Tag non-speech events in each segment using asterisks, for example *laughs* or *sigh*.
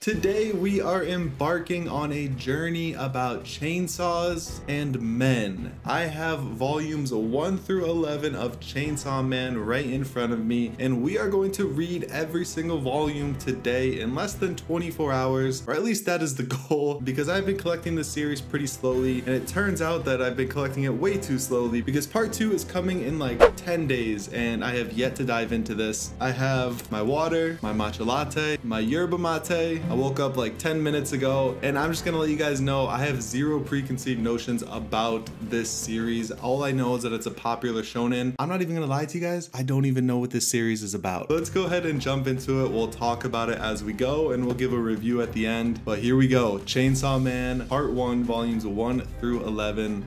Today we are embarking on a journey about chainsaws and men. I have volumes 1 through 11 of Chainsaw Man right in front of me and we are going to read every single volume today in less than 24 hours or at least that is the *laughs* goal because I've been collecting this series pretty slowly and it turns out that I've been collecting it way too slowly because part 2 is coming in like 10 days and I have yet to dive into this. I have my water, my matcha latte, my yerba mate, I woke up like 10 minutes ago and I'm just gonna let you guys know I have zero preconceived notions about this series. All I know is that it's a popular shonen. I'm not even gonna lie to you guys, I don't even know what this series is about. Let's go ahead and jump into it. We'll talk about it as we go and we'll give a review at the end. But here we go, Chainsaw Man, Part 1, Volumes 1 through 11.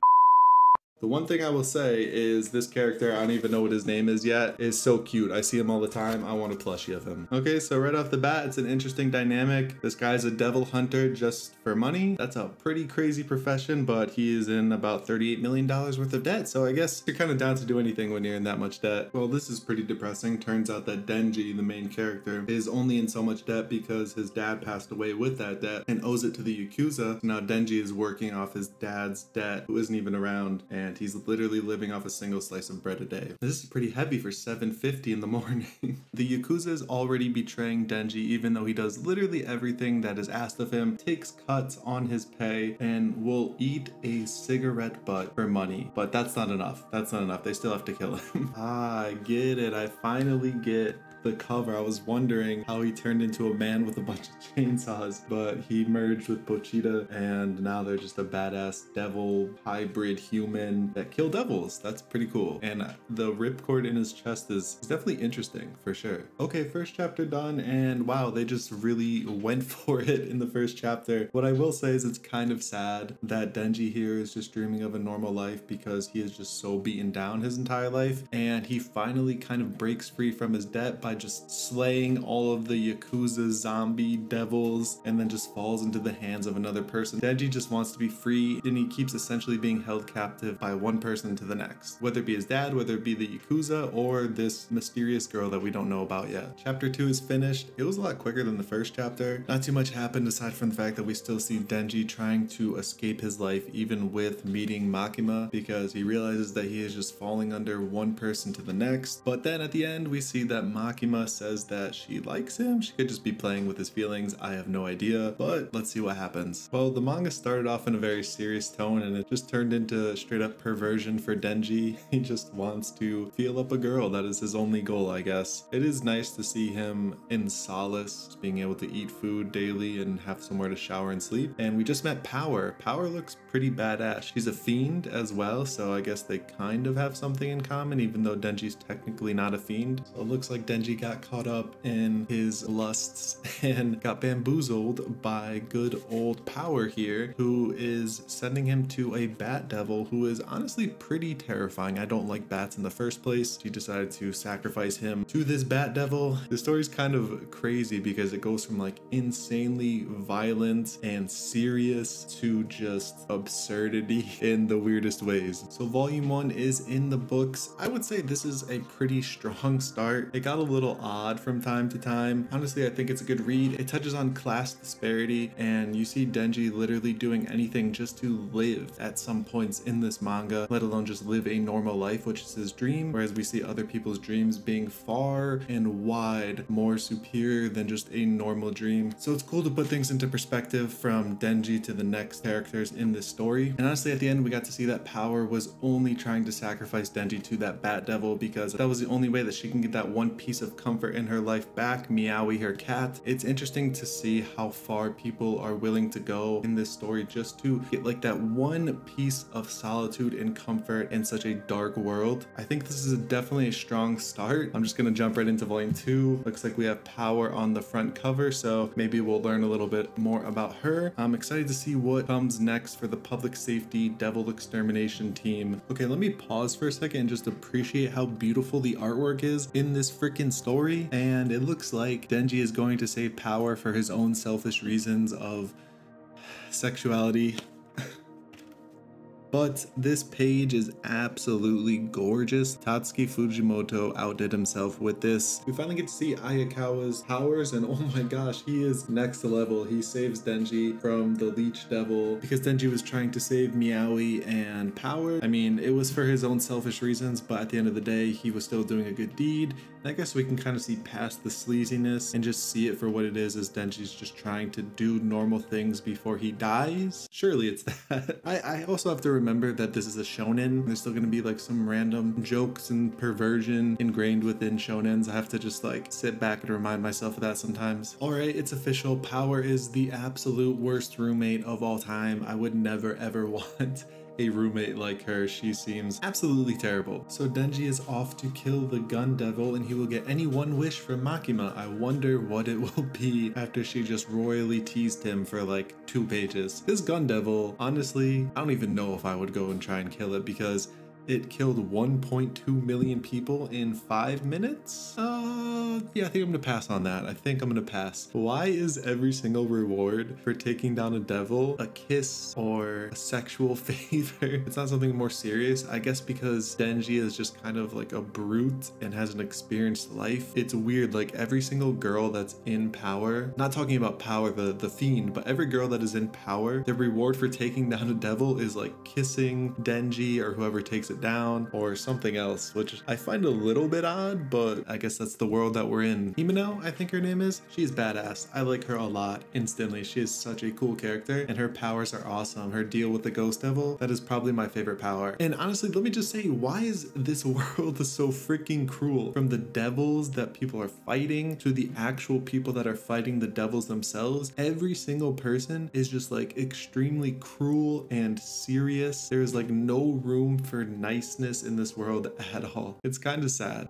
The one thing I will say is this character, I don't even know what his name is yet, is so cute. I see him all the time. I want a plushie of him. Okay, so right off the bat, it's an interesting dynamic. This guy's a devil hunter just for money. That's a pretty crazy profession, but he is in about $38 million worth of debt. So I guess you're kind of down to do anything when you're in that much debt. Well, this is pretty depressing. Turns out that Denji, the main character, is only in so much debt because his dad passed away with that debt and owes it to the Yakuza. Now Denji is working off his dad's debt, who isn't even around, and he's literally living off a single slice of bread a day. This is pretty heavy for 750 in the *laughs* morning. the Yakuza is already betraying Denji even though he does literally everything that is asked of him, takes cuts on his pay, and will eat a cigarette butt for money. But that's not enough. That's not enough. They still have to kill him. *laughs* ah, I get it. I finally get the cover, I was wondering how he turned into a man with a bunch of chainsaws, but he merged with Pochita and now they're just a badass devil hybrid human that kill devils. That's pretty cool. And the ripcord in his chest is, is definitely interesting for sure. Okay, first chapter done and wow, they just really went *laughs* for it in the first chapter. What I will say is it's kind of sad that Denji here is just dreaming of a normal life because he is just so beaten down his entire life and he finally kind of breaks free from his debt by just slaying all of the Yakuza zombie devils and then just falls into the hands of another person. Denji just wants to be free and he keeps essentially being held captive by one person to the next, whether it be his dad, whether it be the Yakuza or this mysterious girl that we don't know about yet. Chapter 2 is finished. It was a lot quicker than the first chapter. Not too much happened aside from the fact that we still see Denji trying to escape his life even with meeting Makima because he realizes that he is just falling under one person to the next. But then at the end we see that Makima Makima says that she likes him. She could just be playing with his feelings. I have no idea, but let's see what happens. Well, the manga started off in a very serious tone and it just turned into straight up perversion for Denji. *laughs* He just wants to feel up a girl. That is his only goal, I guess. It is nice to see him in solace, being able to eat food daily and have somewhere to shower and sleep. And we just met Power. Power looks pretty badass. She's a fiend as well, so I guess they kind of have something in common, even though Denji's technically not a fiend. So it looks like Denji got caught up in his lusts *laughs* and got bamboozled by good old Power here, who is sending him to a bat devil who is honestly pretty terrifying. I don't like bats in the first place. He decided to sacrifice him to this bat devil. The story's kind of crazy because it goes from like insanely violent and serious to just absurdity *laughs* in the weirdest ways. So volume one is in the books. I would say this is a pretty strong start. It got a little odd from time to time. Honestly, I think it's a good read. It touches on class disparity and you see Denji literally doing anything just to live at some points in this manga, let alone just live a normal life, which is his dream. Whereas we see other people's dreams being far and wide more superior than just a normal dream. So it's cool to put things into perspective from Denji to the next characters in this story. And honestly, at the end, we got to see that Power was only trying to sacrifice Denji to that Bat Devil because that was the only way that she can get that one piece of comfort in her life back, Meowy, her cat. It's interesting to see how far people are willing to go in this story just to get like that one piece of solitude and comfort in such a dark world. I think this is a definitely a strong start. I'm just gonna jump right into volume two. Looks like we have Power on the front cover, so maybe we'll learn a little bit more about her. I'm excited to see what comes next for the public safety devil extermination team. Okay, let me pause for a second and just appreciate how beautiful the artwork is in this freaking story, and it looks like Denji is going to save power for his own selfish reasons of sexuality. But this page is absolutely gorgeous. Tatsuki Fujimoto outdid himself with this. We finally get to see Hayakawa's powers and *laughs* oh my gosh, he is next level. He saves Denji from the Leech Devil because Denji was trying to save Meowy and Power. I mean, it was for his own selfish reasons, but at the end of the day, he was still doing a good deed. I guess we can kind of see past the sleaziness and just see it for what it is as Denji's just trying to do normal things before he dies. Surely it's *laughs* that. I, I also have to remember that this is a shonen. There's still going to be like some random jokes and perversion ingrained within shonens. I have to just like sit back and remind myself of that sometimes. All right, it's official. Power is the absolute worst roommate of all time. I would never ever *laughs* want a roommate like her. She seems absolutely terrible. So Denji is off to kill the gun devil and he will get any one wish from Makima. I wonder what it *laughs* will be after she just royally teased him for like two pages. This gun devil, honestly, I don't even know if I would go and try and kill it because it killed 1.2 million people in five minutes? Uh, yeah, I think I'm gonna pass on that. I think I'm gonna pass. Why is every single reward for taking down a devil a kiss or a sexual *laughs* favor? It's not something more serious. I guess because Denji is just kind of like a brute and hasn't experienced life. It's weird, like every single girl that's in power, not talking about power, the, the fiend, but every girl that is in power, the reward for taking down a devil is like kissing Denji or whoever takes it it down or something else, which I find a little bit odd, but I guess that's the world that we're in. Himeno, I think her name is. She's badass. I like her a lot instantly. She is such a cool character and her powers are awesome. Her deal with the Ghost Devil, that is probably my favorite power. And honestly, let me just say, why is this *laughs* world so freaking cruel? From the devils that people are fighting to the actual people that are fighting the devils themselves, every single person is just like extremely cruel and serious. There's like no room for niceness in this world at all. It's kind of sad.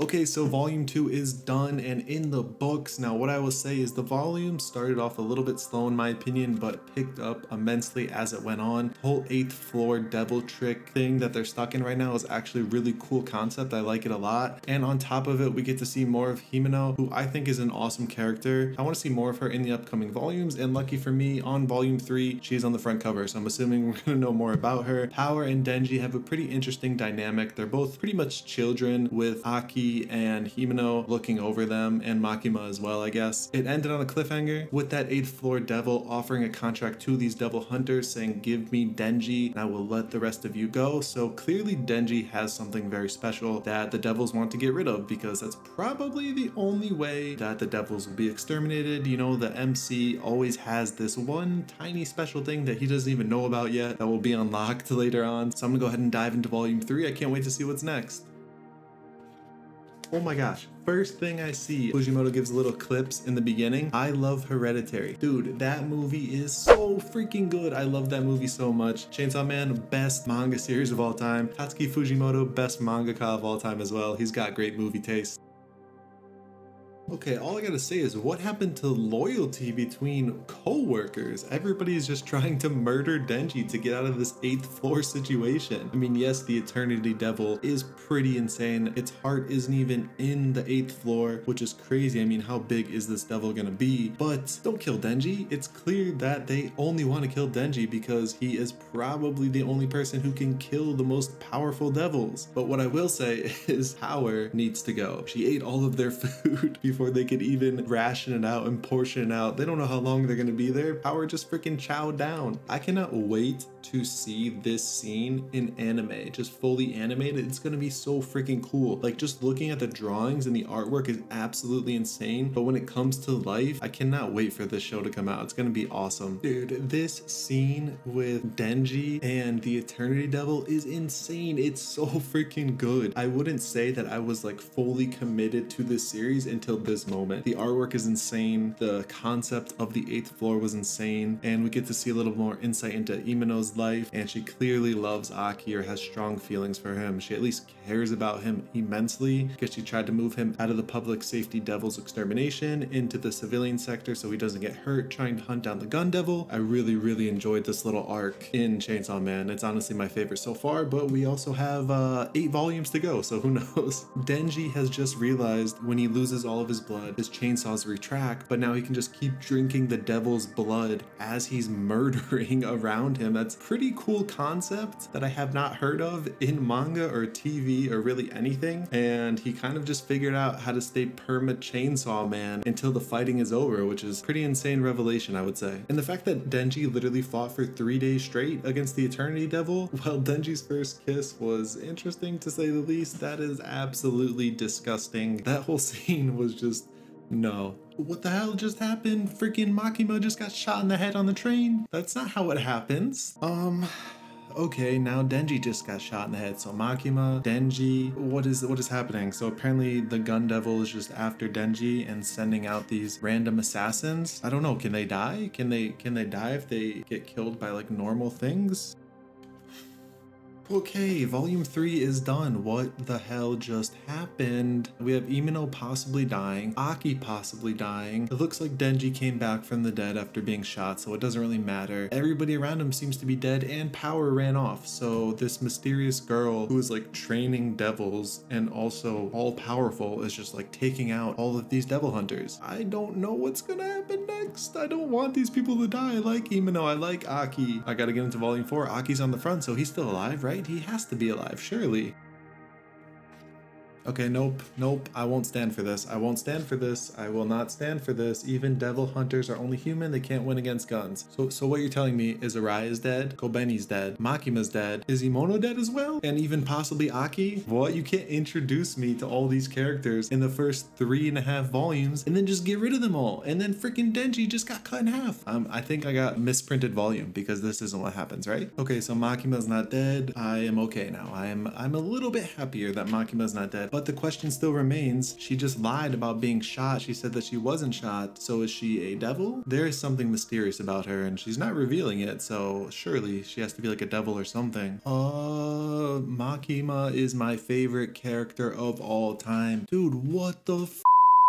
Okay, so volume two is done and in the books. Now, what I will say is the volume started off a little bit slow in my opinion, but picked up immensely as it went on. The whole eighth floor devil trick thing that they're stuck in right now is actually a really cool concept. I like it a lot. And on top of it, we get to see more of Himeno, who I think is an awesome character. I want to see more of her in the upcoming volumes. And lucky for me, on volume three, she's on the front cover. So I'm assuming we're *laughs* going to know more about her. Power and Denji have a pretty interesting dynamic. They're both pretty much children with Aki and Himeno looking over them and Makima as well, I guess. It ended on a cliffhanger with that 8th floor devil offering a contract to these devil hunters saying, give me Denji and I will let the rest of you go. So clearly Denji has something very special that the devils want to get rid of because that's probably the only way that the devils will be exterminated. You know, the MC always has this one tiny special thing that he doesn't even know about yet that will be unlocked *laughs* later on. So I'm gonna go ahead and dive into volume three. I can't wait to see what's next. Oh my gosh. First thing I see, Fujimoto gives little clips in the beginning. I love Hereditary. Dude, that movie is so freaking good. I love that movie so much. Chainsaw Man, best manga series of all time. Tatsuki Fujimoto, best mangaka of all time as well. He's got great movie taste. Okay, all I gotta say is what happened to loyalty between co-workers? Everybody's just *laughs* trying to murder Denji to get out of this 8th floor situation. I mean, yes, the Eternity Devil is pretty insane. Its heart isn't even in the 8th floor, which is crazy. I mean, how big is this devil gonna be? But don't kill Denji. It's clear that they only want to kill Denji because he is probably the only person who can kill the most powerful devils. But what I will say *laughs* is Power needs to go. She ate all of their *laughs* food before before they could even ration it out and portion it out. They don't know how long they're gonna be there. Power just freaking chow down. I cannot wait to see this scene in anime, just fully animated. It's gonna be so freaking cool. Like just looking at the drawings and the artwork is absolutely insane. But when it comes to life, I cannot wait for this show to come out. It's gonna be awesome. Dude, this scene with Denji and the Eternity Devil is insane. It's so freaking good. I wouldn't say that I was like fully committed to this series until this moment. The artwork is insane. The concept of the eighth floor was insane. And we get to see a little more insight into Akima's life, and she clearly loves Aki or has strong feelings for him. She at least cares about him immensely because she tried to move him out of the public safety devil's extermination into the civilian sector so he doesn't get hurt trying to hunt down the gun devil. I really, really enjoyed this little arc in Chainsaw Man. It's honestly my favorite so far, but we also have uh, eight volumes to go, so who *laughs* knows? Denji has just realized when he loses all of his blood, his chainsaws retract, but now he can just keep drinking the devil's blood as he's *laughs* murdering around him. That's pretty cool concept that I have not heard of in manga or TV or really anything. And he kind of just figured out how to stay perma chainsaw man until the fighting is over, which is pretty insane revelation, I would say. And the fact that Denji literally fought for three days straight against the Eternity Devil, *laughs* well, Denji's first kiss was interesting to say the least. That is absolutely disgusting. That whole *laughs* scene was just no. What the hell just happened? Freaking Makima just got shot in the head on the train? That's not how it happens. Um, okay, now Denji just got shot in the head. So Makima, Denji, what is what is happening? So apparently the gun devil is just after Denji and sending out these random assassins. I don't know, can they die? Can they can they die if they get killed by like normal things? Okay, volume 3 is done. What the hell just happened? We have Imino possibly dying, Aki possibly dying. It looks like Denji came back from the dead after being shot, so it doesn't really matter. Everybody around him seems to be dead and power ran off, so this mysterious girl who is like training devils and also all powerful is just like taking out all of these devil hunters. I don't know what's gonna happen next. I don't want these people to die. I like Imino, I like Aki. I gotta get into volume 4. Aki's on the front, so he's still alive, right? Right? He has to be alive, surely. Okay, nope, nope, I won't stand for this. I won't stand for this. I will not stand for this. Even devil hunters are only human. They can't win against guns. So so what you're telling me is Arai is dead, Kobeni's dead, Makima's dead. Is Imono dead as well? And even possibly Aki? What? You can't introduce me to all these characters in the first three and a half volumes and then just get rid of them all. And then freaking Denji just got cut in half. Um, I think I got misprinted volume because this isn't what happens, right? Okay, so Makima's not dead. I am okay now. I am I'm a little bit happier that Makima's not dead. But the question still remains, she just lied about being shot. She said that she wasn't shot, so is she a devil? There is something mysterious about her and she's not revealing it, so surely she has to be like a devil or something. Uh, Makima is my favorite character of all time. Dude, what the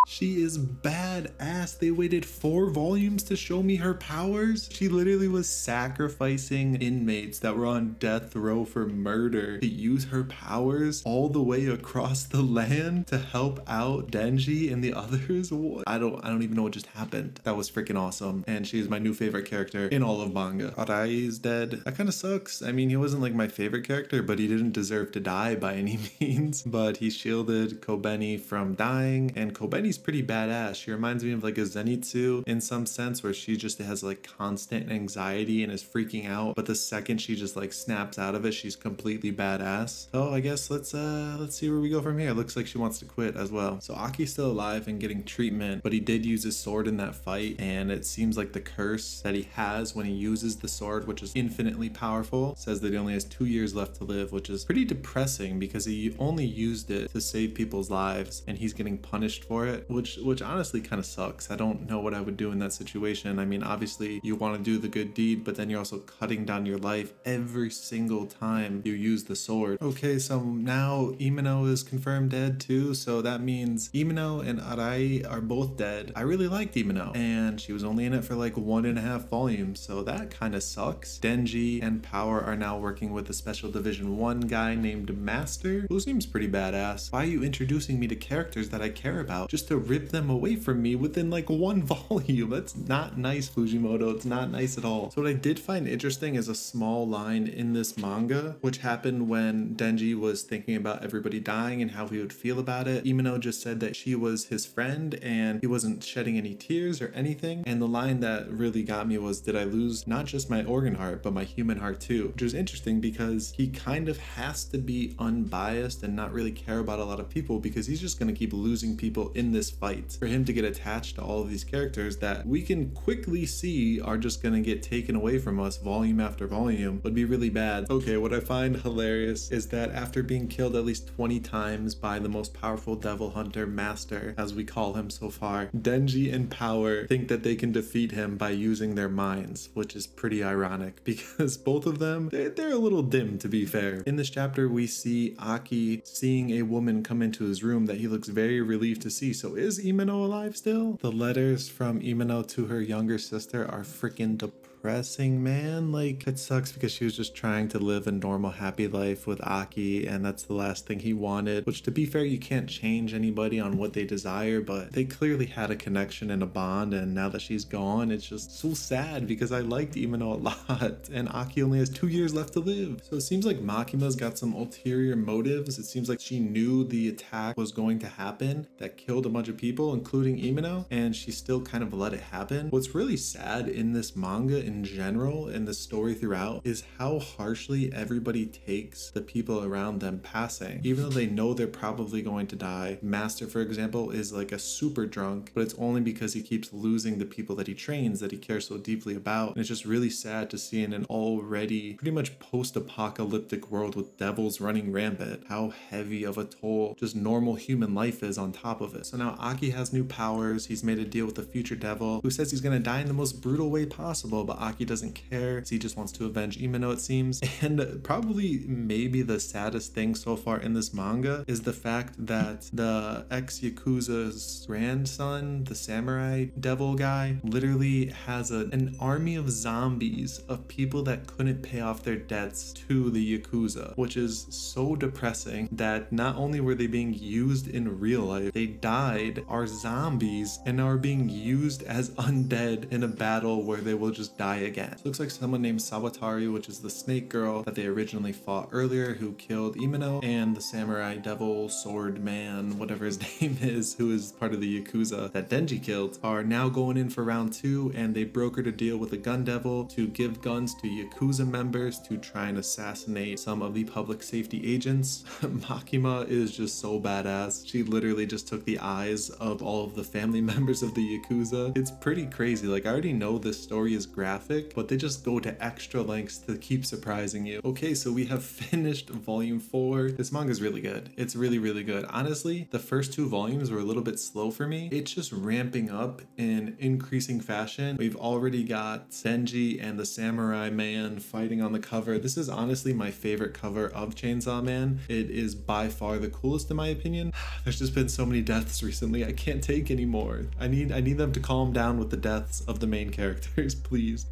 she is badass. They waited four volumes to show me her powers. She literally was sacrificing inmates that were on death row for murder to use her powers all the way across the land to help out Denji and the *laughs* others. I don't I don't even know what just happened. That was freaking awesome. And she is my new favorite character in all of manga. Arai is dead. That kind of sucks. I mean, he wasn't like my favorite character, but he didn't deserve to die by any *laughs* means. But he shielded Kobeni from dying and Kobeni She's pretty badass. She reminds me of like a Zenitsu in some sense where she just has like constant anxiety and is freaking out. But the second she just like snaps out of it, she's completely badass. So I guess let's uh let's see where we go from here. It looks like she wants to quit as well. So Aki's still alive and getting treatment, but he did use his sword in that fight. And it seems like the curse that he has when he uses the sword, which is infinitely powerful, says that he only has two years left to live, which is pretty depressing because he only used it to save people's lives and he's getting punished for it which which honestly kind of sucks. I don't know what I would do in that situation. I mean, obviously you want to do the good deed, but then you're also cutting down your life every single time you use the sword. Okay, so now Imino is confirmed dead too, so that means Imino and Arai are both dead. I really liked Imino, and she was only in it for like one and a half volumes, so that kind of sucks. Denji and Power are now working with a special division one guy named Master, who seems pretty badass. Why are you introducing me to characters that I care about just to rip them away from me within like one *laughs* volume. That's not nice, Fujimoto. It's not nice at all. So what I did find interesting is a small line in this manga, which happened when Denji was thinking about everybody dying and how he would feel about it. Imino just said that she was his friend and he wasn't shedding any tears or anything. And the line that really got me was, did I lose not just my organ heart, but my human heart too? Which was interesting because he kind of has to be unbiased and not really care about a lot of people because he's just going to keep losing people in this this fight. For him to get attached to all of these characters that we can quickly see are just gonna get taken away from us volume after volume would be really bad. Okay, what I find hilarious is that after being killed at least 20 times by the most powerful devil hunter master, as we call him so far, Denji and Power think that they can defeat him by using their minds, which is pretty ironic *laughs* because both of them, they're, they're a little dim to be fair. In this chapter, we see Aki seeing a woman come into his room that he looks very relieved to see. So is Imano alive still? The letters from Imano to her younger sister are freaking depressing depressing, man. Like, it sucks because she was just trying to live a normal, happy life with Aki, and that's the last thing he wanted. Which, to be fair, you can't change anybody on what they desire, but they clearly had a connection and a bond, and now that she's gone, it's just so sad because I liked Imano a *laughs* lot, and Aki only has two years left to live. So it seems like Makima's got some ulterior motives. It seems like she knew the attack was going to happen that killed a bunch of people, including Imano, and she still kind of let it happen. What's really sad in this manga in general in the story throughout is how harshly everybody takes the people around them passing, even though they know they're probably going to die. Master, for example, is like a super drunk, but it's only because he keeps losing the people that he trains that he cares so deeply about. And it's just really sad to see in an already pretty much post apocalyptic world with devils running rampant how heavy of a toll just normal human life is on top of it. So now Aki has new powers. He's made a deal with the future devil who says he's going to die in the most brutal way possible, but Aki doesn't care. He just wants to avenge Imano, it seems. *laughs* And probably maybe the saddest thing so far in this manga is the fact that the ex-Yakuza's grandson, the samurai devil guy, literally has a, an army of zombies of people that couldn't pay off their debts to the Yakuza, which is so depressing that not only were they being used in real life, they died, are zombies, and are being used as undead in a battle where they will just die again. Looks like someone named Sawatari, which is the snake girl that they originally fought earlier, who killed Imano, and the samurai devil sword man, whatever his *laughs* name is, who is part of the Yakuza that Denji killed, are now going in for round two, and they brokered a deal with the gun devil to give guns to Yakuza members to try and assassinate some of the public safety agents. *laughs* Makima is just so badass. She literally just took the eyes of all of the family *laughs* members of the Yakuza. It's pretty crazy. Like, I already know this story is graphic, but they just go to extra lengths to keep surprising you. Okay, so we have *laughs* finished volume four. This manga is really good. It's really, really good. Honestly, the first two volumes were a little bit slow for me. It's just ramping up in increasing fashion. We've already got Denji and the Samurai Man fighting on the cover. This is honestly my favorite cover of Chainsaw Man. It is by far the coolest in my opinion. *sighs* There's just been so many deaths recently. I can't take anymore. I need I need them to calm down with the deaths of the main *laughs* characters, please.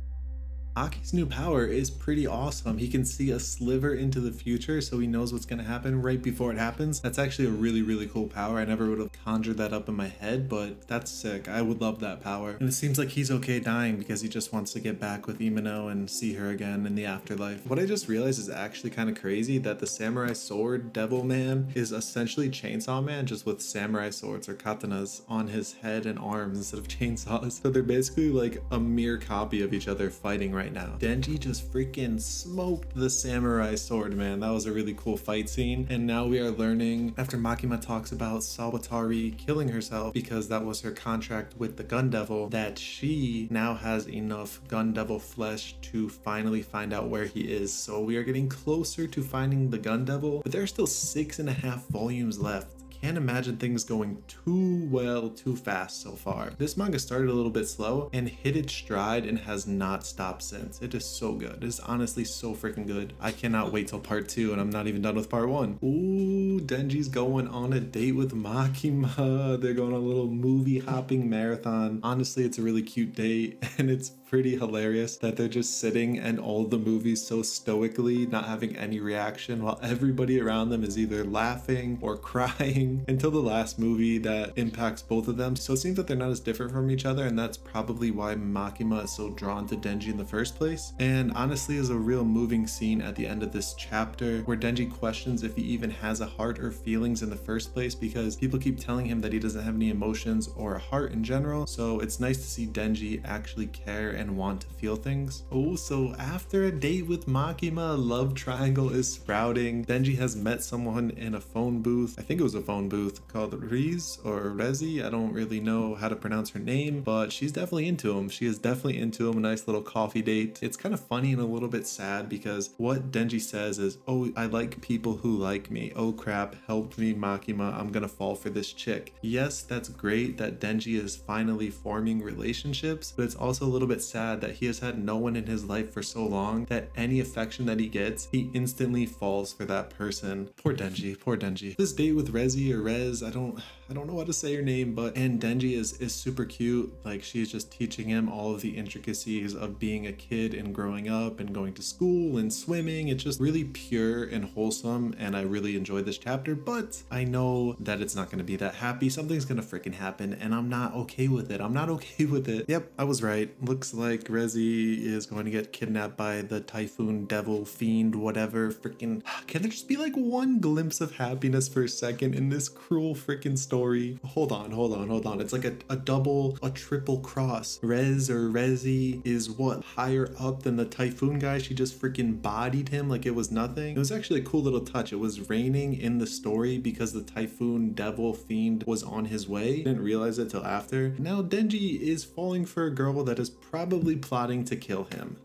Aki's new power is pretty awesome. He can see a sliver into the future, so he knows what's going to happen right before it happens. That's actually a really, really cool power. I never would have conjured that up in my head, but that's sick. I would love that power. And it seems like he's okay dying because he just wants to get back with Imano and see her again in the afterlife. What I just realized is actually kind of crazy that the samurai sword devil man is essentially Chainsaw Man just with samurai swords or katanas on his head and arms instead of *laughs* chainsaws. So they're basically like a mere copy of each other fighting right now. Denji just freaking smoked the samurai sword, man. That was a really cool fight scene. And now we are learning after Makima talks about Sawatari killing herself because that was her contract with the Gun Devil that she now has enough Gun Devil flesh to finally find out where he is. So we are getting closer to finding the Gun Devil, but there are still six and a half volumes left can't imagine things going too well too fast so far. This manga started a little bit slow and hit its stride and has not stopped since. It is so good. It is honestly so freaking good. I cannot wait till part two and I'm not even done with part one. Ooh, Denji's going on a date with Makima. *laughs* They're going on a little movie hopping marathon. Honestly, it's a really cute date *laughs* and it's pretty hilarious that they're just sitting and all the movies so stoically not having any reaction while everybody around them is either laughing or *laughs* crying until the last movie that impacts both of them. So it seems that they're not as different from each other and that's probably why Makima is so drawn to Denji in the first place. And honestly is a real moving scene at the end of this chapter where Denji questions if he even has a heart or feelings in the first place because people keep telling him that he doesn't have any emotions or a heart in general. So it's nice to see Denji actually care and want to feel things. Oh, so after a date with Makima, love triangle is sprouting. Denji has met someone in a phone booth. I think it was a phone phone booth called Riz or Rezi. I don't really know how to pronounce her name, but she's definitely into him. She is definitely into him. A nice little coffee date. It's kind of funny and a little bit sad because what Denji says is, oh, I like people who like me. Oh crap, help me Makima. I'm gonna fall for this chick. Yes, that's great that Denji is finally forming relationships, but it's also a little bit sad that he has had no one in his life for so long that any affection that he gets, he instantly falls for that person. Poor Denji, poor Denji. This date with Rezi or Rez, I don't I don't know how to say her name, but and Denji is is super cute. Like she's just teaching him all of the intricacies of being a kid and growing up and going to school and swimming. It's just really pure and wholesome and I really enjoyed this chapter, but I know that it's not going to be that happy. Something's going to freaking happen and I'm not okay with it. I'm not *laughs* okay with it. Yep, I was right. Looks like Rezi is going to get kidnapped by the typhoon devil fiend whatever freaking *sighs* can there just be like one glimpse of happiness for a second in this cruel freaking story hold on hold on hold on. It's like a, a double a triple cross. Rez or rezi is what? Higher up than the typhoon guy? She just freaking bodied him like it was nothing? It was actually a cool little touch. It was raining in the story because the typhoon devil fiend was on his way. Didn't realize it till after. Now denji is falling for a girl that is probably plotting to kill him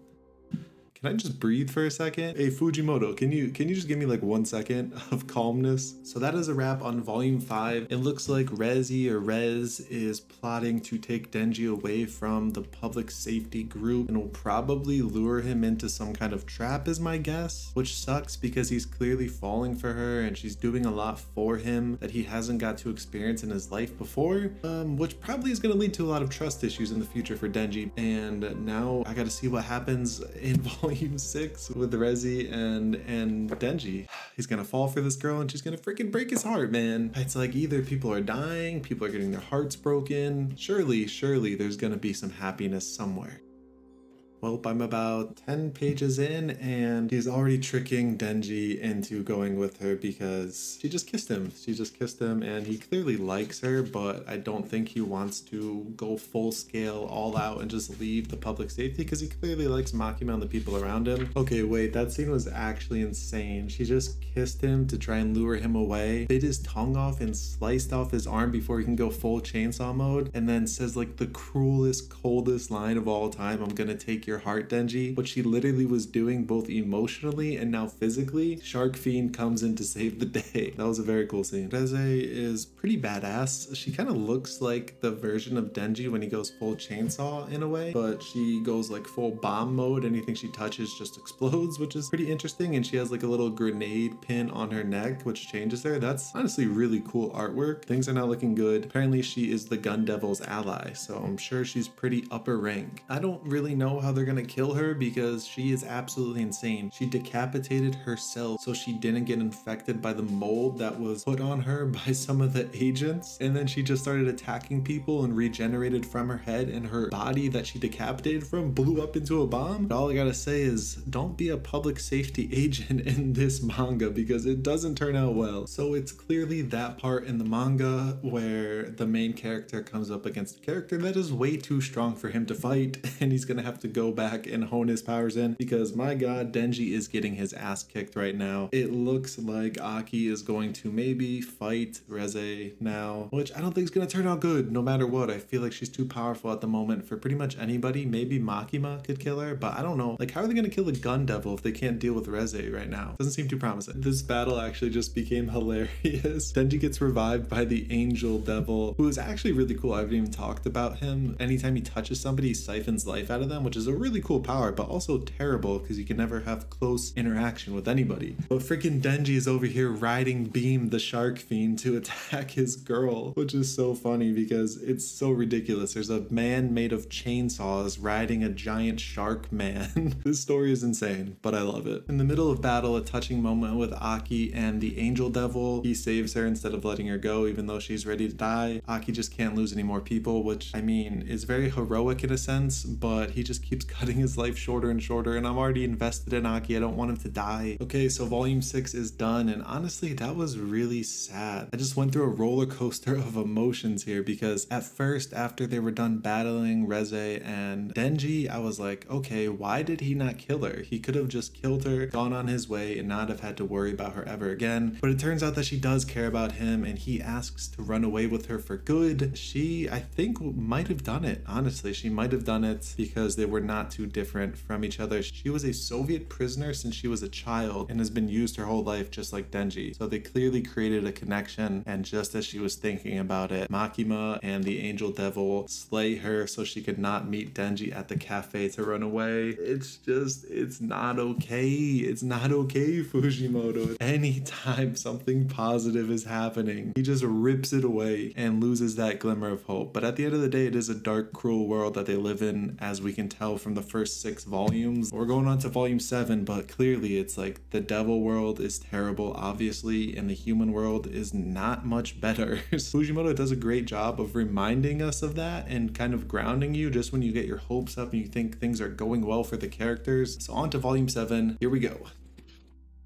can I just breathe for a second? Hey Fujimoto, can you can you just give me like one second *laughs* of calmness? So that is a wrap on volume five. It looks like Rezi or Rez is plotting to take Denji away from the public safety group and will probably lure him into some kind of trap is my guess, which sucks because he's clearly falling for her and she's doing a lot for him that he hasn't got to experience in his life before, um, which probably is going to lead to a lot of trust issues in the future for Denji. And now I got to see what happens in *laughs* volume *laughs* volume six with Rezi and and Denji. *sighs* He's gonna fall for this girl and she's gonna freaking break his heart, man. It's like either people are dying, people are getting their hearts broken. Surely, surely there's gonna be some happiness somewhere. Well, I'm about 10 pages in and he's already tricking Denji into going with her because she just kissed him. She just kissed him and he clearly likes her, but I don't think he wants to go full scale all out and just leave the public safety because he clearly likes Makima and the people around him. Okay, wait, that scene was actually insane. She just kissed him to try and lure him away, bit his tongue off and sliced off his arm before he can go full chainsaw mode, and then says like the cruelest, coldest line of all time, I'm gonna take your your heart, Denji. What she literally was doing both emotionally and now physically, Shark Fiend comes in to save the day. *laughs* That was a very cool scene. Reze is pretty badass. She kind of looks like the version of Denji when he goes full chainsaw in a way, but she goes like full bomb mode. Anything she touches just explodes, which is pretty interesting. And she has like a little grenade pin on her neck, which changes her. That's honestly really cool artwork. Things are not looking good. Apparently she is the Gun Devil's ally, so I'm sure she's pretty upper rank. I don't really know how they're they're gonna kill her because she is absolutely insane. She decapitated herself so she didn't get infected by the mold that was put on her *laughs* by some of the agents. And then she just started attacking people and regenerated from her head and her body that she decapitated from blew up into a bomb. All I gotta say is don't be a public safety *laughs* agent in this manga because it doesn't turn out well. So it's clearly that part in the manga where the main character comes up against a character that is way too strong for him to fight *laughs* and he's gonna have to go back and hone his powers in because my god, Denji is getting his ass kicked right now. It looks like Aki is going to maybe fight Reze now, which I don't think is going to turn out good no matter what. I feel like she's too powerful at the moment for pretty much anybody. Maybe Makima could kill her, but I don't know. Like, how are they going to kill the gun devil if they can't deal with Reze right now? Doesn't seem too promising. This battle actually just became *laughs* hilarious. Denji gets revived by the angel devil, who is actually really cool. I haven't even talked about him. Anytime he touches somebody, he siphons life out of them, which is really cool power, but also terrible because you can never have close interaction with anybody. But freaking Denji is over here riding Beam the Shark Fiend to *laughs* attack his girl, which is so funny because it's so ridiculous. There's a man made of chainsaws riding a giant shark man. *laughs* this story is insane, but I love it. In the middle of battle, a touching moment with Aki and the Angel Devil. He saves her instead of letting her go, even though she's ready to die. Aki just can't lose any more people, which I mean is very heroic in a sense, but he just keeps keeps *laughs* cutting his life shorter and shorter, and I'm already invested in Aki. I don't want him to die. Okay, so volume six is done, and honestly, that was really sad. I just went through a roller coaster *laughs* of emotions here because at first, after they were done battling Reze and Denji, I was like, okay, why did he not kill her? He could have just killed her, gone on his way, and not have had to worry about her ever again. But it turns out that she does care about him, and he asks to run away with her for good. She, I think, might have done it. Honestly, she might have done it because they were not too different from each other. She was a Soviet prisoner since she was a child and has been used her whole life just like Denji. So they clearly created a connection. And just as she was thinking about it, Makima and the angel devil slay her so she could not meet Denji at the cafe to run away. It's just, it's not okay. It's not okay, Fujimoto. Anytime something positive is happening, he just rips it away and loses that glimmer of hope. But at the end of the day, it is a dark, cruel world that they live in, as we can tell from the first six volumes. We're going on to volume seven, but clearly it's like the devil world is terrible, obviously, and the human world is not much better. *laughs* Fujimoto does a great job of reminding us of that and kind of grounding you just when you get your hopes up and you think things are going well for the characters. So on to volume seven. Here we go.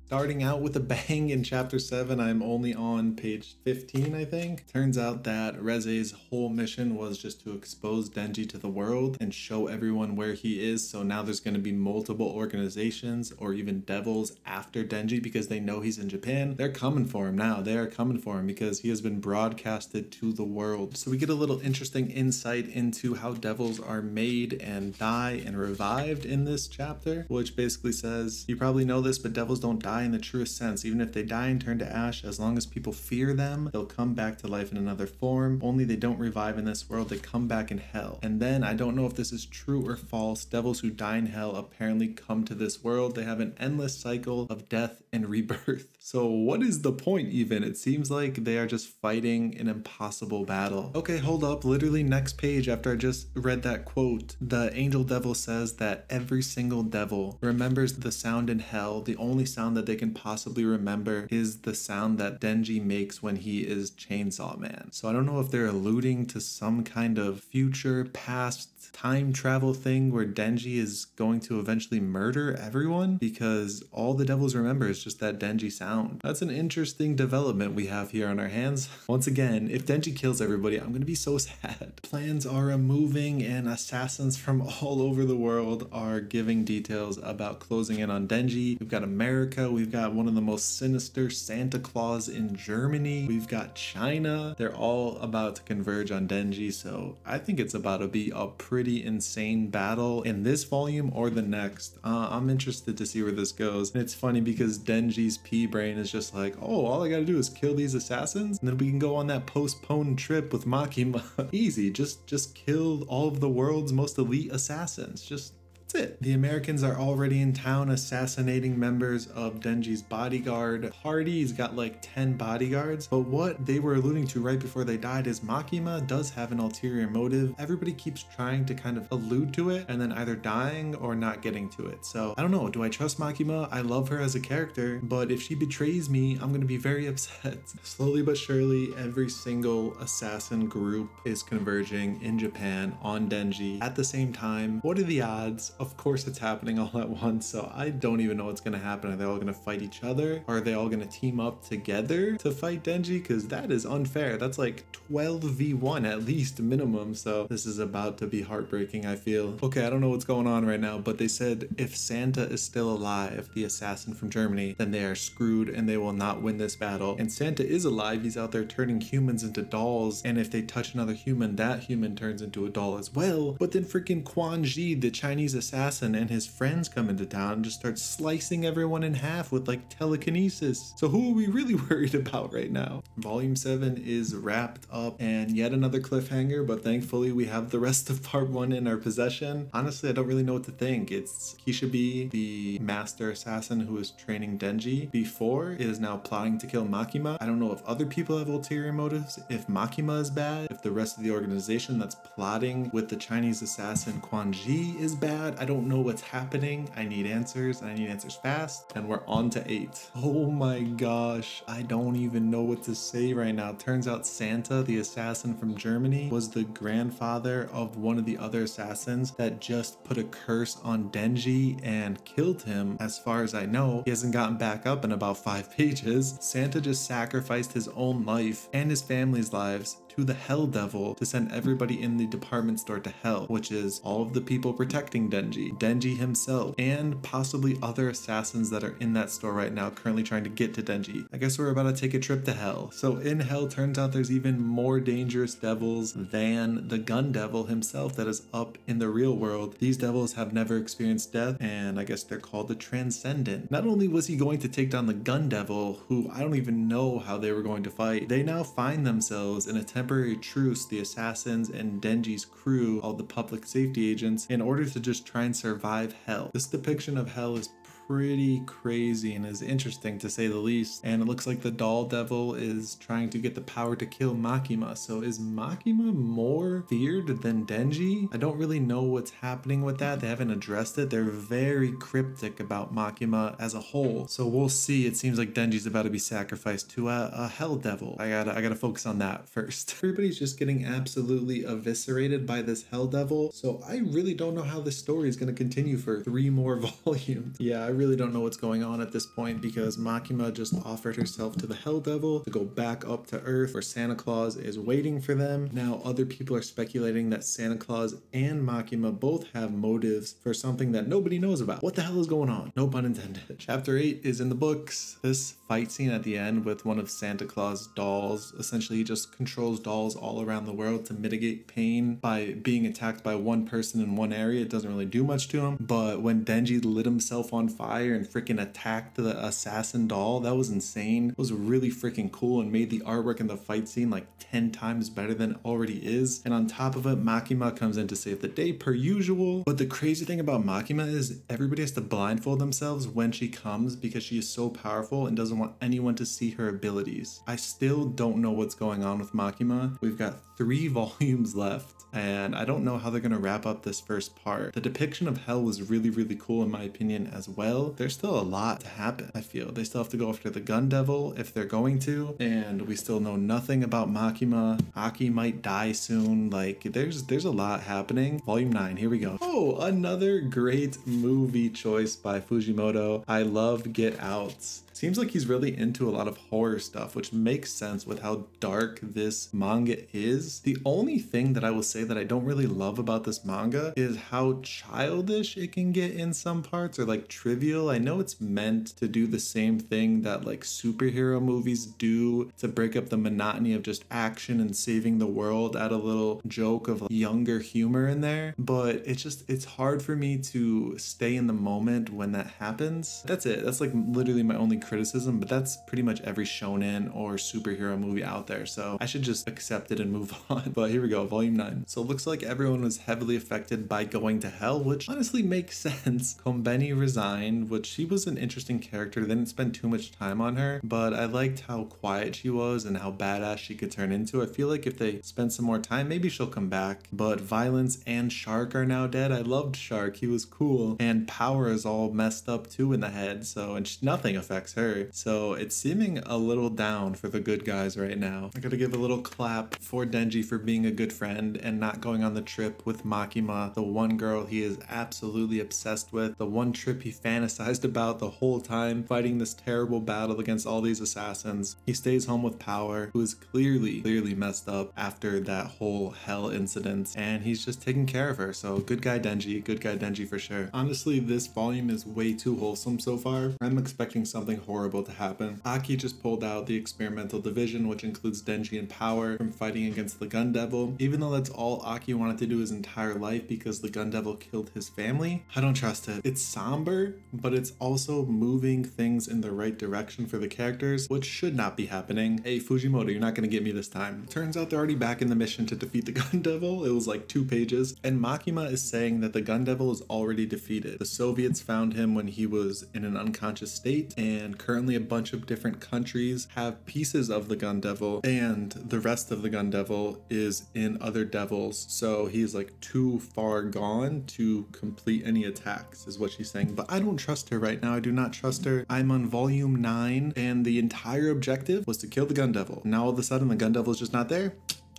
Starting out with a bang in chapter 7, I'm only on page 15, I think. Turns out that Reze's whole mission was just to expose Denji to the world and show everyone where he is. So now there's going to be multiple organizations or even devils after Denji because they know he's in Japan. They're coming for him now. They are coming for him because he has been broadcasted to the world. So we get a little interesting insight into how devils are made and die and revived in this chapter, which basically says, you probably know this, but devils don't die die in the truest sense. Even if they die and turn to ash, as long as people fear them, they'll come back to life in another form. Only they don't revive in this world, they come back in hell. And then, I don't know if this is true or false, devils who die in hell apparently come to this world. They have an endless cycle of death and *laughs* rebirth. So what is the point even? It seems like they are just fighting an impossible battle. Okay, hold up. Literally next page after I just read that quote, the angel devil says that every single devil remembers the sound in hell. The only sound that they can possibly remember is the sound that Denji makes when he is Chainsaw Man. So I don't know if they're alluding to some kind of future, past time travel thing where Denji is going to eventually murder everyone because all the devils remember is just that Denji sound. That's an interesting development we have here on our hands. Once again, if Denji kills everybody, I'm gonna be so *laughs* sad. Plans are moving and assassins from all over the world are giving details about closing in on Denji. We've got America, we've got one of the most sinister Santa Claus in Germany, we've got China. They're all about to converge on Denji, so I think it's about to be a pretty insane battle in this volume or the next. Uh, I'm interested to see where this goes. And it's funny because Denji's pea brain is just like, oh, all I gotta do is kill these assassins, and then we can go on that postponed trip with Makima. *laughs* Easy, just just kill all of the world's most elite assassins. Just that's it. The Americans are already in town assassinating members of Denji's bodyguard. Hardy's got like 10 bodyguards, but what they were alluding to right before they died is Makima does have an ulterior motive. Everybody keeps trying to kind of allude to it and then either dying or not getting to it. So I don't know, do I trust Makima? I love her as a character, but if she betrays me, I'm gonna be very *laughs* upset. Slowly but surely, every single assassin group is converging in Japan on Denji at the same time. What are the odds? Of course it's happening all at once, so I don't even know what's gonna happen. Are they all gonna fight each other? Are they all gonna team up together to fight Denji? Because that is unfair. That's like 12v1 at least minimum, so this is about to be heartbreaking, I feel. Okay, I don't know what's going on right now, but they said if Santa is still alive, the assassin from Germany, then they are screwed and they will not win this battle. And Santa is alive, he's out there turning humans into dolls, and if they touch another human, that human turns into a doll as well. But then freaking Quan Ji, the Chinese assassin assassin and his friends come into town and just start slicing everyone in half with like telekinesis. So who are we really *laughs* worried about right now? Volume 7 is wrapped up and yet another cliffhanger, but thankfully we have the rest of part 1 in our possession. Honestly, I don't really know what to think. It's Kishibe, the master assassin who is training Denji before, is now plotting to kill Makima. I don't know if other people have ulterior motives, if Makima is bad, if the rest of the organization that's plotting with the Chinese assassin Quan Ji is bad. I don't know what's happening. I need answers and I need answers fast. And we're on to eight. Oh my gosh. I don't even know what to say right now. Turns out Santa, the assassin from Germany, was the grandfather of one of the other assassins that just put a curse on Denji and killed him. As far as I know, he hasn't gotten back up in about five *laughs* pages. Santa just sacrificed his own life and his family's lives to the Hell Devil to send everybody in the department store to hell, which is all of the people protecting Denji, Denji himself, and possibly other assassins that are in that store right now currently trying to get to Denji. I guess we're about to take a trip to hell. So in hell, turns out there's even more dangerous devils than the gun devil himself that is up in the real world. These devils have never experienced death, and I guess they're called the Transcendent. Not only was he going to take down the gun devil, who I don't even know how they were going to fight, they now find themselves in a temporary temporary truce the assassins and Denji's crew, all the public safety agents, in order to just try and survive hell. This depiction of hell is pretty crazy and is interesting to say the least. And it looks like the doll devil is trying to get the power to kill Makima. So is Makima more feared than Denji? I don't really know what's happening with that. They haven't addressed it. They're very cryptic about Makima as a whole. So we'll see. It seems like Denji's about to be sacrificed to a, a hell devil. I gotta I gotta focus on that *laughs* first. Everybody's just getting absolutely eviscerated by this hell devil. So I really don't know how this story is gonna continue for three more *laughs* volumes. Yeah, I really don't know what's going on at this point because Makima just offered herself to the Hell Devil to go back up to Earth where Santa Claus is waiting for them. Now, other people are speculating that Santa Claus and Makima both have motives for something that nobody knows about. What the hell is going on? No pun intended. Chapter 8 is in the books. This fight scene at the end with one of Santa Claus' dolls. Essentially, he just controls dolls all around the world to mitigate pain by being attacked by one person in one area. It doesn't really do much to him. But when Denji lit himself on fire, fire and freaking attacked the assassin doll. That was insane. It was really freaking cool and made the artwork and the fight scene like 10 times better than it already is. And on top of it, Makima comes in to save the day per usual. But the crazy thing about Makima is everybody has to blindfold themselves when she comes because she is so powerful and doesn't want anyone to see her abilities. I still don't know what's going on with Makima. We've got three *laughs* volumes left and I don't know how they're going to wrap up this first part. The depiction of hell was really, really cool in my opinion as well. There's still a lot to happen, I feel. They still have to go after the gun devil if they're going to, and we still know nothing about Makima. Aki might die soon. Like, there's there's a lot happening. Volume 9, here we go. Oh, another great movie choice by Fujimoto. I love Get Out. Seems like he's really into a lot of horror stuff, which makes sense with how dark this manga is. The only thing that I will say that I don't really love about this manga is how childish it can get in some parts or like trivial. I know it's meant to do the same thing that like superhero movies do to break up the monotony of just action and saving the world, add a little joke of younger humor in there, but it's just it's hard for me to stay in the moment when that happens. That's it. That's like literally my only criticism, but that's pretty much every shonen or superhero movie out there. So I should just accept it and move *laughs* on. But here we go, volume 9. So it looks like everyone was heavily affected by going to hell, which honestly makes *laughs* sense. Kombeni resigned, which she was an interesting character. They didn't spend too much time on her, but I liked how quiet she was and how badass she could turn into. I feel like if they spend some more time, maybe she'll come back. But Violence and Shark are now dead. I loved Shark. He was cool. And Power is all messed up too in the head. So, and nothing affects her. So it's seeming a little down for the good guys right now. I gotta give a little clap for Denji for being a good friend and not going on the trip with Makima, the one girl he is absolutely obsessed with, the one trip he fantasized about the whole time, fighting this terrible battle against all these assassins. He stays home with Power, who is clearly, clearly messed up after that whole hell incident, and he's just taking care of her. So good guy Denji, good guy Denji for sure. Honestly, this volume is way too wholesome so far. I'm expecting something horrible to happen. Aki just pulled out the experimental division, which includes Denji and Power, from fighting against the Gun Devil. Even though that's all Aki wanted to do his entire life because the Gun Devil killed his family, I don't trust it. It's somber, but it's also moving things in the right direction for the characters, which should not be happening. Hey, Fujimoto, you're not gonna get me this time. Turns out they're already back in the mission to defeat the *laughs* Gun Devil. It was like two pages, and Makima is saying that the Gun Devil is already defeated. The Soviets found him when he was in an unconscious state, and currently a bunch of different countries have pieces of the Gun Devil, and the rest of the Gun Devil is in other devils. So he's like too far gone to complete any attacks, is what she's saying. But I don't trust her right now. I do not trust her. I'm on volume nine, and the entire objective was to kill the Gun Devil. Now all of a sudden the Gun Devil is just not there.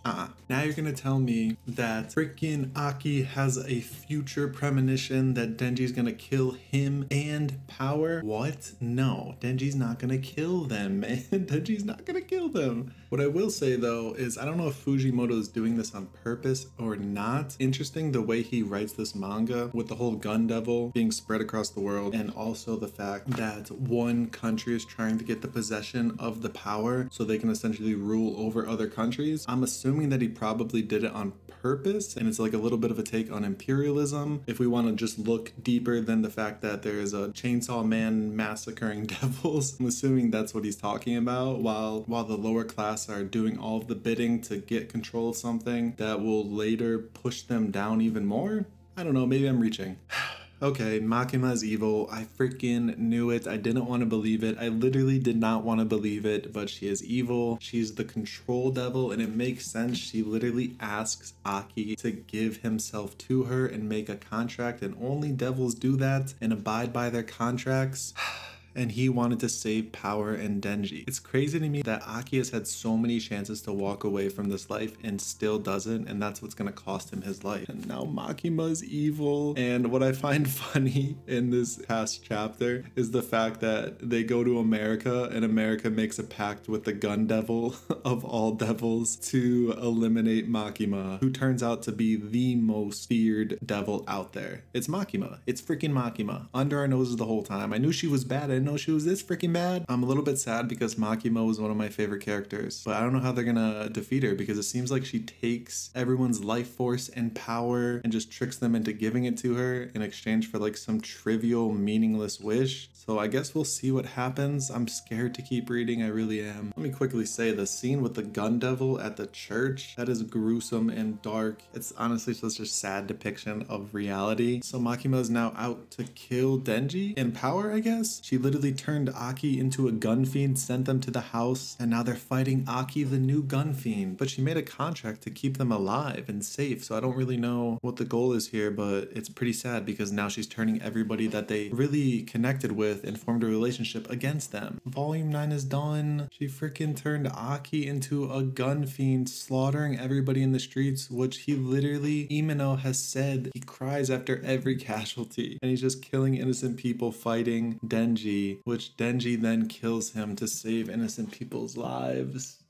Uh-uh. Now you're gonna tell me that freaking Aki has a future premonition that Denji's gonna kill him and Power? What? No, Denji's not gonna kill them, man. *laughs* Denji's not gonna kill them. What I will say though is I don't know if Fujimoto is doing this on purpose or not. Interesting the way he writes this manga with the whole gun devil being spread across the world and also the fact that one country is trying to get the possession of the power so they can essentially rule over other countries. I'm assuming that he probably did it on purpose and it's like a little bit of a take on imperialism if we want to just look deeper than the fact that there is a chainsaw man massacring *laughs* devils i'm assuming that's what he's talking about while while the lower class are doing all of the bidding to get control of something that will later push them down even more? I don't know maybe i'm reaching *sighs* *sighs* *sighs* Okay, Makima is evil. I freaking knew it. I didn't want to believe it. I literally did not want to believe it, but she is evil. She's the control devil, and it makes sense. She literally asks Aki to give himself to her and make a contract, and only devils do that and abide by their contracts. *sighs* *sighs* and he wanted to save Power and Denji. It's crazy to me that Aki has had so many chances to walk away from this life and still doesn't, and that's what's gonna cost him his life. And now Makima's evil. And what I find *laughs* funny in this past chapter is the fact that they go to America and America makes a pact with the gun devil *laughs* of all devils to eliminate Makima, who turns out to be the most feared devil out there. It's Makima. It's freaking Makima. Under our noses the whole time. I knew she was bad. I know she was this freaking bad. I'm a little bit sad because Makima was one of my favorite characters, but I don't know how they're gonna defeat her because it seems like she takes everyone's life force and power and just tricks them into giving it to her in exchange for like some trivial, meaningless wish. So I guess we'll see what happens. I'm scared to keep reading, I really am. Let me quickly say the scene with the gun devil at the church, that is gruesome and dark. It's honestly such a sad depiction of reality. So Makima is now out to kill Denji in power, I guess? She literally literally turned Aki into a gun fiend, sent them to the house, and now they're fighting Aki, the new gun fiend. But she made a contract to keep them alive and safe, so I don't really know what the goal is here, but it's pretty sad because now she's turning everybody that they really connected with and formed a relationship against them. Volume 9 is done. She freaking turned Aki into a gun fiend, slaughtering everybody in the streets, which he literally, Himeno has said he cries after every *laughs* casualty, and he's just killing innocent people fighting Denji which Denji then kills him to save innocent people's lives.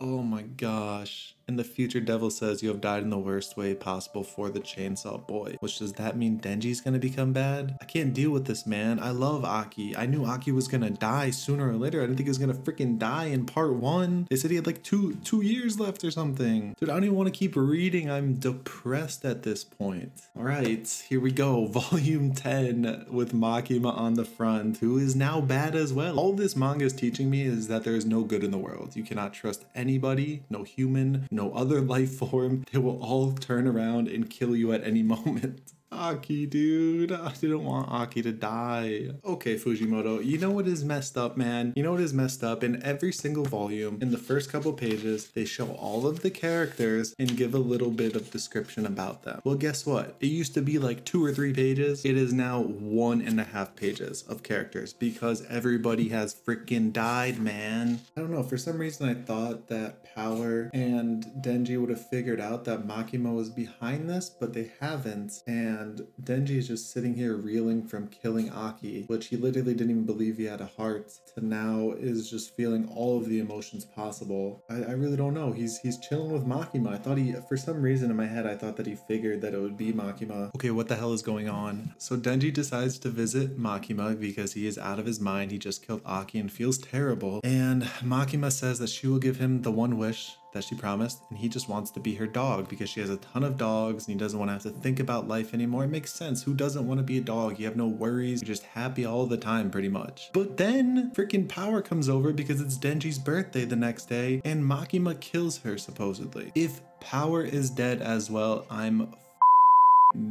Oh my gosh. And the future devil says you have died in the worst way possible for the chainsaw boy. Which does that mean Denji's gonna become bad? I can't deal with this, man. I love Aki. I knew Aki was gonna die sooner or later. I didn't think he was gonna freaking die in part one. They said he had like two two years left or something. Dude, I don't even want to keep reading. I'm depressed at this point. All right, here we go. *laughs* Volume 10 with Makima on the front, who is now bad as well. All this manga is teaching me is that there is no good in the world. You cannot trust anybody, no human, other life form. They will all turn around and kill you at any *laughs* moment. Aki, dude. I didn't want Aki to die. Okay, Fujimoto, you know what is messed up, man? You know what is messed up? In every single volume, in the first couple pages, they show all of the characters and give a little bit of description about them. Well, guess what? It used to be like two or three pages. It is now one and a half pages of characters because everybody has freaking died, man. I don't know. For some reason, I thought that Power and Denji would have figured out that Makima was behind this, but they haven't. And and Denji is just sitting here reeling from killing Aki, which he literally didn't even believe he had a heart, to now is just feeling all of the emotions possible. I, I really don't know. He's he's chilling with Makima. I thought he, for some reason in my head, I thought that he figured that it would be Makima. Okay, what the hell is going on? So Denji decides to visit Makima because he is out of his mind. He just killed Aki and feels terrible. And Makima says that she will give him the one wish that she promised, and he just wants to be her dog because she has a ton of dogs and he doesn't want to have to think about life anymore. It makes sense. Who doesn't want to be a dog? You have no worries. You're just happy all the time, pretty much. But then freaking Power comes over because it's Denji's birthday the next day, and Makima kills her, supposedly. If Power is dead as well, I'm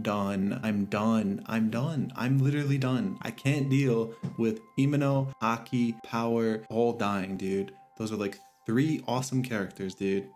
done. I'm done. I'm done. I'm literally done. I can't deal with Himeno, Aki, Power all dying, dude. Those are like three awesome characters, dude.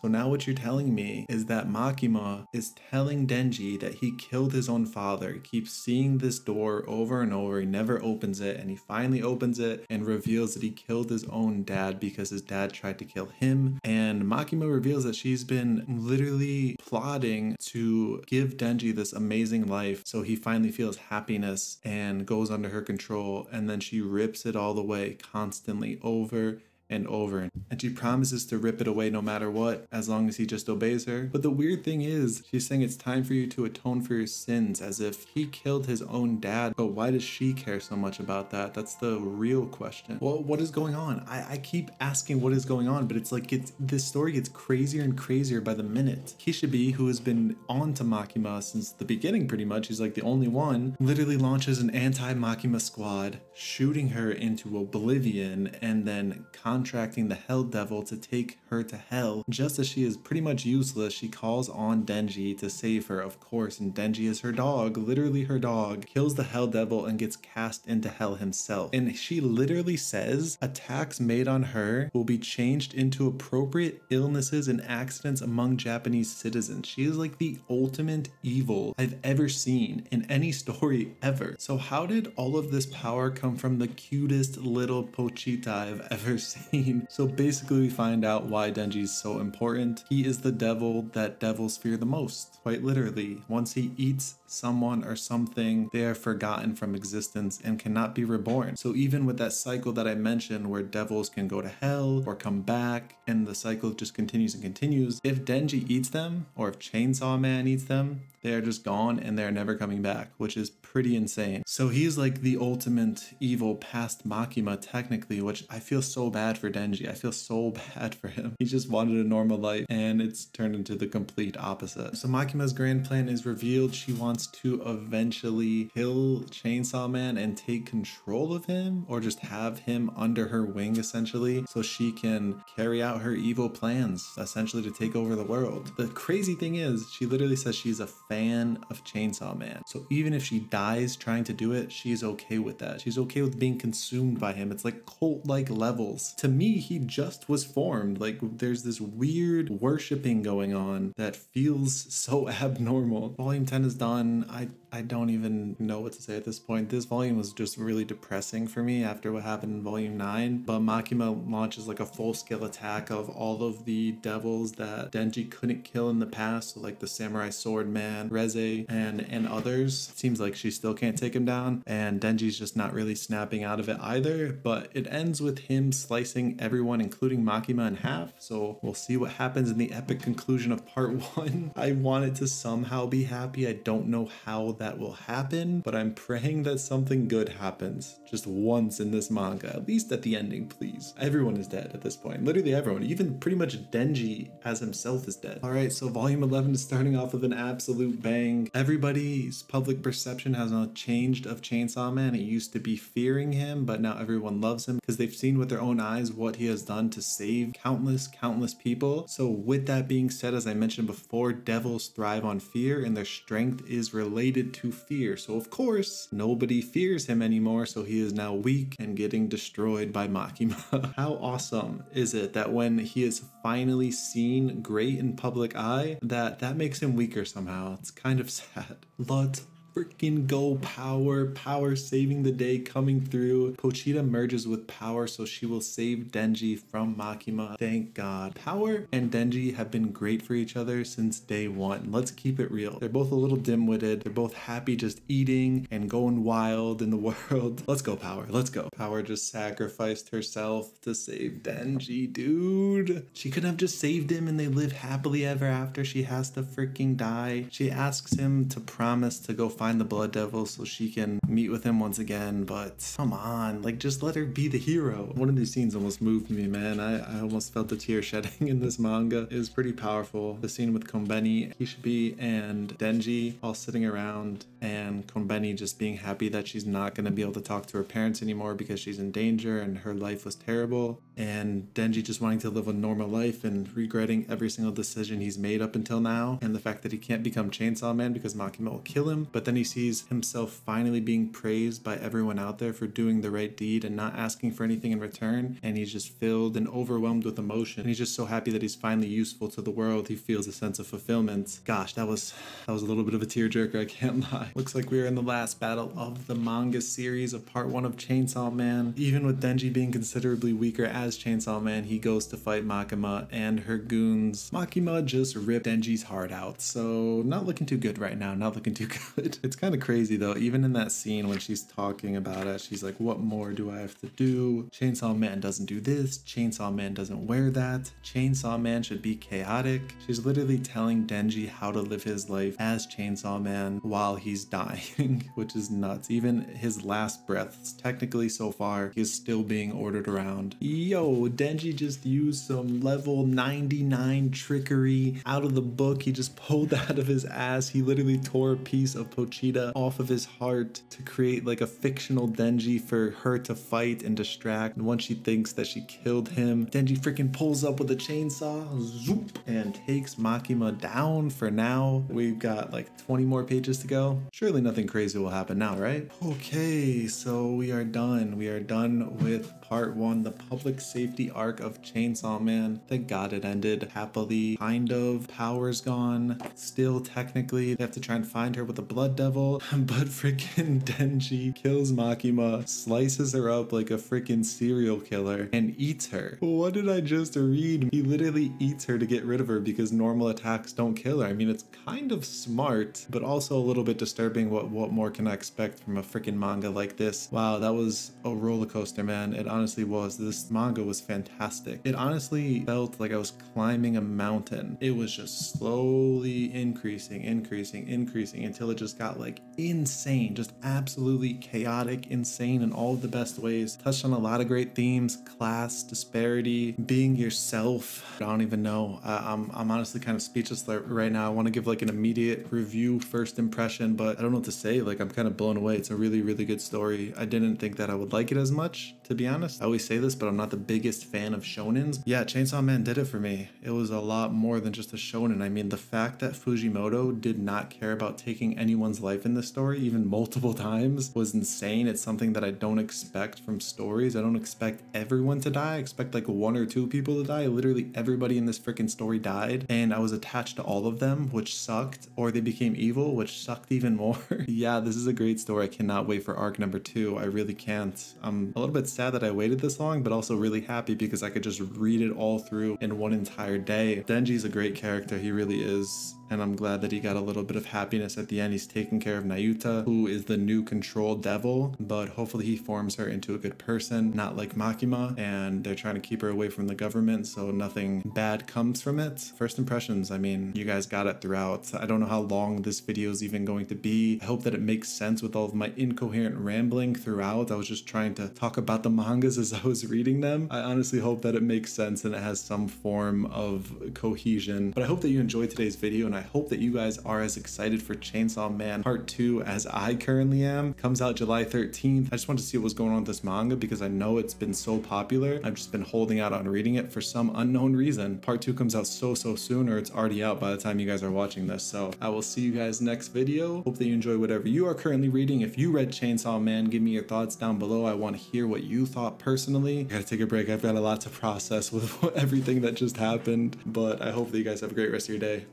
So now what you're telling me is that Makima is telling Denji that he killed his own father. He keeps seeing this door over and over. He never opens it and he finally opens it and reveals that he killed his own dad because his dad tried to kill him. And Makima reveals that she's been literally plotting to give Denji this amazing life so he finally feels happiness and goes under her control and then she rips it all the way constantly over and over. And she promises to rip it away no matter what, as long as he just obeys her. But the weird thing is, she's saying it's time for you to atone for your sins, as if he killed his own dad. But why does she care so much about that? That's the real question. Well, what is going on? I, I keep asking what is going on, but it's like it's this story gets crazier and crazier by the minute. Kishibe, who has been on to Makima since the beginning pretty much, he's like the only one, literally launches an anti-Makima squad, shooting her into oblivion and then contracting the Hell Devil to take her to hell. Just as she is pretty much useless, she calls on Denji to save her, of course, and Denji is her dog, literally her dog, kills the Hell Devil and gets cast into hell himself. And she literally says attacks made on her will be changed into appropriate illnesses and accidents among Japanese citizens. She is like the ultimate evil I've ever seen in any story ever. So how did all of this power come from the cutest little Pochita I've ever *laughs* seen? So basically we find out why Denji is so important. He is the devil that devils fear the most, quite literally. Once he eats someone or something, they are forgotten from existence and cannot be reborn. So even with that cycle that I mentioned where devils can go to hell or come back and the cycle just continues and continues, if Denji eats them or if Chainsaw Man eats them, they are just gone and they're never coming back, which is pretty insane. So he's like the ultimate evil past Makima technically, which I feel so bad for Denji. I feel so *laughs* bad for him. He just wanted a normal life and it's turned into the complete opposite. So Makima's grand plan is revealed. She wants to eventually kill Chainsaw Man and take control of him or just have him under her wing essentially so she can carry out her evil plans essentially to take over the world. The crazy thing is she literally says she's a fan of Chainsaw Man. So even if she dies trying to do it, she's okay with that. She's okay with being consumed by him. It's like cult-like levels. To me, he just was formed. Like there's this weird worshiping going on that feels so *laughs* abnormal. Volume 10 is done. I I don't even know what to say at this point. This volume was just really depressing for me after what happened in volume 9. But Makima launches like a full-scale attack of all of the devils that Denji couldn't kill in the past, so like the Samurai Sword Man, Reze, and, and others. It seems like she still can't take him down, and Denji's just not really snapping out of it either. But it ends with him slicing everyone, including Makima, in half. So we'll see what happens in the epic conclusion of part *laughs* 1. I want it to somehow be happy. I don't know how that will happen, but I'm praying that something good happens just once in this manga, at least at the ending, please. Everyone is dead at this point, literally everyone, even pretty much Denji as himself is dead. All right, so volume 11 is starting off with an absolute bang. Everybody's public perception has now changed of Chainsaw Man. It used to be fearing him, but now everyone loves him because they've seen with their own eyes what he has done to save countless, countless people. So with that being said, as I mentioned before, devils thrive on fear and their strength is related to fear. So of course, nobody fears him anymore, so he is now weak and getting destroyed by Makima. *laughs* How awesome is it that when he is finally seen great in public eye, that that makes him weaker somehow. It's kind of *laughs* sad. Let freaking go power power saving the day coming through. Pochita merges with power so she will save denji from makima. Thank god. Power and denji have been great for each other since day one. Let's keep it real. They're both a little dim-witted. They're both happy just eating and going wild in the *laughs* world. Let's go power. Let's go. Power just sacrificed herself to save denji dude. She could have just saved him and they live happily ever after. She has to freaking die. She asks him to promise to go find the Blood Devil so she can meet with him once again. But come on, like just let her be the hero. One of these scenes almost moved me, man. I, I almost felt the tear *laughs* shedding in this manga. It was pretty powerful. The scene with Konbeni, Kishibe, and Denji all sitting around and Konbeni just being happy that she's not going to be able to talk to her parents anymore because she's in danger and her life was terrible. And Denji just wanting to live a normal life and regretting every single decision he's made up until now. And the fact that he can't become Chainsaw Man because Makima will kill him. But then he sees himself finally being praised by everyone out there for doing the right deed and not asking for anything in return. And he's just filled and overwhelmed with emotion. And he's just so happy that he's finally useful to the world. He feels a sense of fulfillment. Gosh, that was that was a little bit of a tearjerker, I can't *laughs* lie. Looks like we are in the last battle of the manga series of part one of Chainsaw Man. Even with Denji being considerably weaker as Chainsaw Man, he goes to fight Makima and her goons. Makima just ripped Denji's heart out, so not looking too good right now, not looking too *laughs* good. It's kind of crazy though, even in that scene when she's talking about it, she's like, what more do I have to do? Chainsaw Man doesn't do this, Chainsaw Man doesn't wear that, Chainsaw Man should be chaotic. She's literally telling Denji how to live his life as Chainsaw Man while he's *laughs* dying, which is nuts. Even his last breaths, technically so far, he's still being ordered around. Yo, Denji just used some level 99 trickery out of the book. He just pulled *laughs* out of his ass. He literally tore a piece of Pochita off of his heart to create like a fictional Denji for her to fight and distract. And once she thinks that she killed him, Denji freaking pulls up with a chainsaw, zoop, and takes Makima down for now. We've got like 20 more pages to go. Surely nothing crazy will happen now, right? Okay, so we are done. We are done with part one, the public safety arc of Chainsaw Man. Thank God it ended happily. Kind of. Power's gone. Still, technically, they have to try and find her with the Blood Devil. *laughs* But freaking *laughs* Denji kills Makima, slices her up like a freaking serial killer, and eats her. What did I just read? He literally eats her to get rid of her because normal attacks don't kill her. I mean, it's kind of smart, but also a little bit disturbing. What, what more can I expect from a freaking manga like this? Wow, that was a roller coaster, man. It honestly was. This manga was fantastic. It honestly felt like I was climbing a mountain. It was just slowly increasing, increasing, increasing until it just got like insane, just absolutely chaotic, insane in all of the best ways. Touched on a lot of great themes, class, disparity, being yourself. I don't even know. I'm, I'm honestly kind of speechless right now. I want to give like an immediate review, first impression, but I don't know what to say. Like I'm kind of blown away. It's a really, really good story. I didn't think that I would like it as much, to be honest. I always say this, but I'm not the biggest fan of shonens. Yeah, Chainsaw Man did it for me. It was a lot more than just a shonen. I mean, the fact that Fujimoto did not care about taking anyone's life in this story, even multiple *laughs* times, was insane. It's something that I don't expect from stories. I don't expect everyone to die. I expect like one or two people to die. Literally everybody in this freaking story died, and I was attached to all of them, which sucked, or they became evil, which sucked *laughs* even more. *laughs* yeah, this is a great story. I cannot wait for arc number two. I really can't. I'm a little bit sad that I waited this long, but also really happy because I could just read it all through in one entire day. Denji's a great character. He really is and I'm glad that he got a little bit of happiness at the end. He's taking care of Nayuta, who is the new control devil, but hopefully he forms her into a good person, not like Makima, and they're trying to keep her away from the government so nothing bad comes from it. First impressions, I mean, you guys got it throughout. I don't know how long this video is even going to be. I hope that it makes sense with all of my incoherent rambling throughout. I was just trying to talk about the mangas as *laughs* I was reading them. I honestly hope that it makes sense and it has some form of cohesion, but I hope that you enjoyed today's video and I I hope that you guys are as excited for Chainsaw Man Part 2 as I currently am. Comes out July 13th. I just want to see what was going on with this manga because I know it's been so popular. I've just been holding out on reading it for some unknown reason. Part 2 comes out so, so soon or it's already out by the time you guys are watching this. So I will see you guys next video. Hope that you enjoy whatever you are currently reading. If you read Chainsaw Man, give me your thoughts down below. I want to hear what you thought personally. I gotta take a break. I've got a lot to process *laughs* with everything that just happened, but I hope that you guys have a great rest of your day.